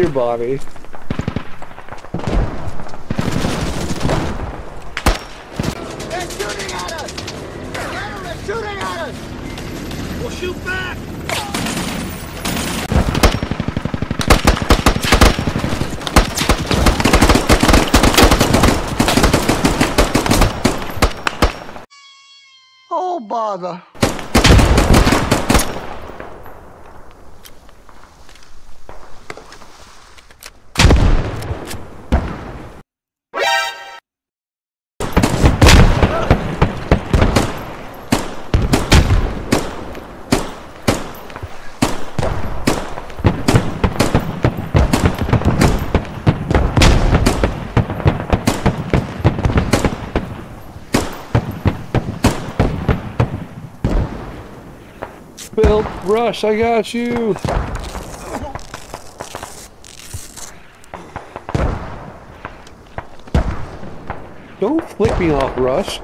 your body. They're shooting at us! They're shooting at us! We'll shoot back! Oh, bother. Bill, rush, I got you. Don't flick me off, Rush.